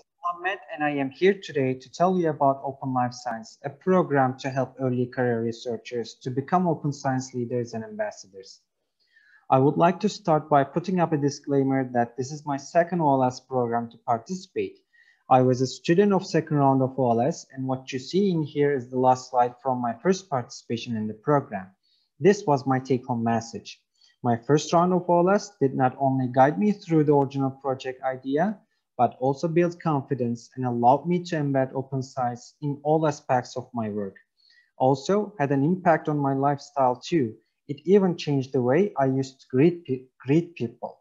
is Muhammet and I am here today to tell you about Open Life Science, a program to help early career researchers to become open science leaders and ambassadors. I would like to start by putting up a disclaimer that this is my second OLS program to participate. I was a student of second round of OLS and what you see in here is the last slide from my first participation in the program. This was my take home message. My first round of OLS did not only guide me through the original project idea, but also built confidence and allowed me to embed open science in all aspects of my work. Also had an impact on my lifestyle too. It even changed the way I used to greet, pe greet people.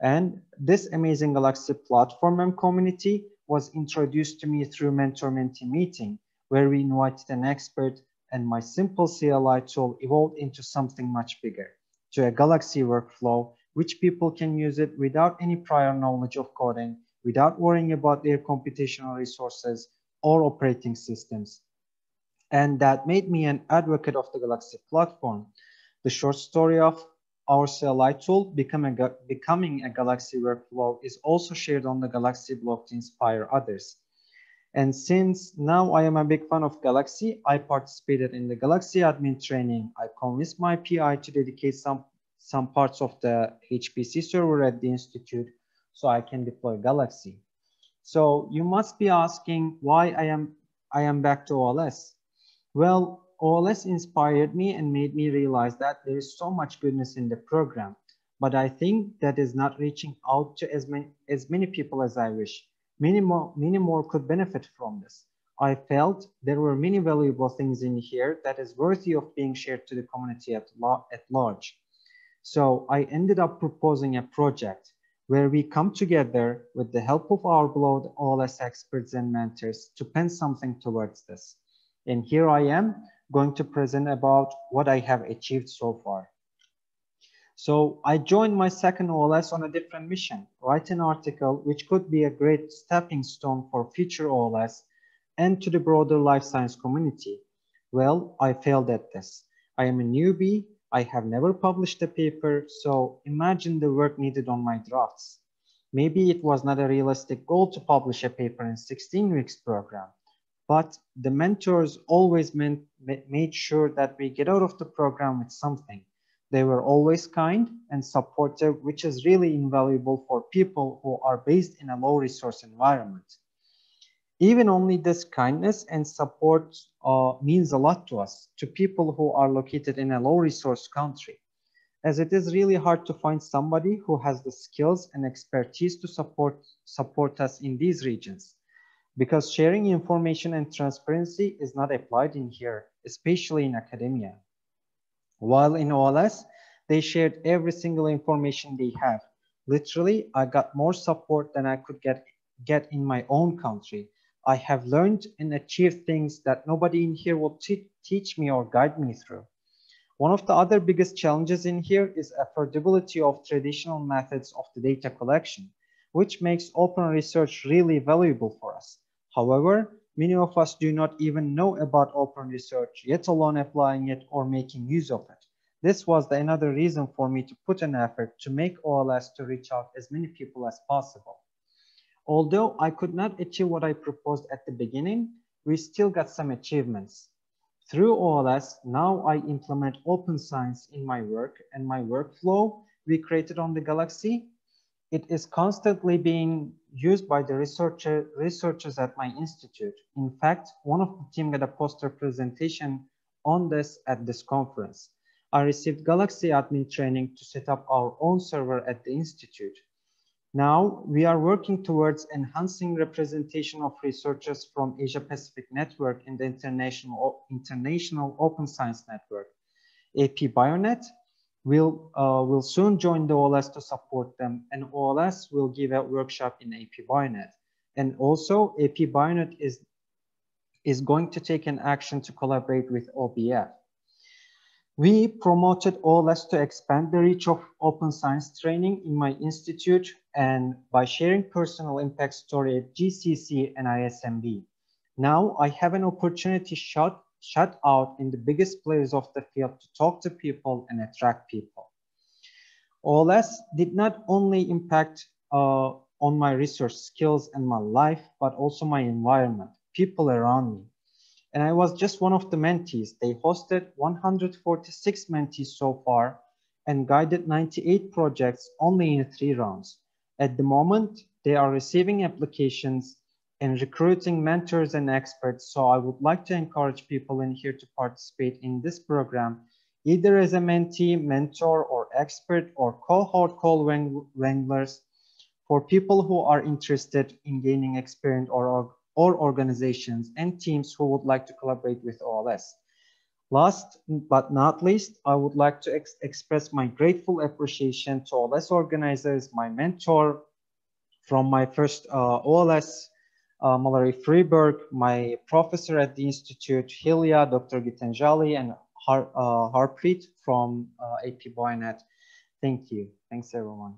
And this amazing Galaxy platform and community was introduced to me through mentor-mentee meeting, where we invited an expert and my simple CLI tool evolved into something much bigger, to a Galaxy workflow, which people can use it without any prior knowledge of coding without worrying about their computational resources or operating systems. And that made me an advocate of the Galaxy platform. The short story of our CLI tool becoming a, becoming a Galaxy workflow is also shared on the Galaxy blog to inspire others. And since now I am a big fan of Galaxy, I participated in the Galaxy admin training. I convinced my PI to dedicate some, some parts of the HPC server at the Institute so I can deploy Galaxy. So you must be asking why I am, I am back to OLS. Well, OLS inspired me and made me realize that there is so much goodness in the program, but I think that is not reaching out to as many, as many people as I wish. Many more, many more could benefit from this. I felt there were many valuable things in here that is worthy of being shared to the community at, at large. So I ended up proposing a project where we come together with the help of our beloved OLS experts and mentors to pen something towards this. And here I am going to present about what I have achieved so far. So I joined my second OLS on a different mission, write an article which could be a great stepping stone for future OLS and to the broader life science community. Well, I failed at this. I am a newbie I have never published a paper, so imagine the work needed on my drafts. Maybe it was not a realistic goal to publish a paper in 16 weeks program, but the mentors always meant, made sure that we get out of the program with something. They were always kind and supportive, which is really invaluable for people who are based in a low resource environment. Even only this kindness and support uh, means a lot to us, to people who are located in a low resource country, as it is really hard to find somebody who has the skills and expertise to support, support us in these regions. Because sharing information and transparency is not applied in here, especially in academia. While in OLS, they shared every single information they have. Literally, I got more support than I could get, get in my own country I have learned and achieved things that nobody in here will teach me or guide me through. One of the other biggest challenges in here is affordability of traditional methods of the data collection, which makes open research really valuable for us. However, many of us do not even know about open research, yet alone applying it or making use of it. This was the another reason for me to put an effort to make OLS to reach out as many people as possible. Although I could not achieve what I proposed at the beginning, we still got some achievements. Through OLS, now I implement open science in my work and my workflow we created on the Galaxy. It is constantly being used by the researcher, researchers at my institute. In fact, one of the team got a poster presentation on this at this conference. I received Galaxy admin training to set up our own server at the institute. Now we are working towards enhancing representation of researchers from Asia Pacific Network in the International, International Open Science Network. AP Bionet will, uh, will soon join the OLS to support them and OLS will give a workshop in AP Bionet. And also AP Bionet is, is going to take an action to collaborate with OBF. We promoted OLS to expand the reach of open science training in my institute and by sharing personal impact story at GCC and ISMB. Now I have an opportunity shut, shut out in the biggest players of the field to talk to people and attract people. OLS did not only impact uh, on my research skills and my life, but also my environment, people around me. And I was just one of the mentees. They hosted 146 mentees so far and guided 98 projects only in three rounds. At the moment, they are receiving applications and recruiting mentors and experts. So I would like to encourage people in here to participate in this program, either as a mentee, mentor, or expert, or cohort co-wranglers for people who are interested in gaining experience or, or organizations and teams who would like to collaborate with OLS. Last but not least, I would like to ex express my grateful appreciation to OLS organizers, my mentor from my first uh, OLS, uh, Mallory Freeberg, my professor at the Institute, Hilya, Dr. Gitanjali, and Har uh, Harpreet from uh, AP Bionet. Thank you. Thanks, everyone.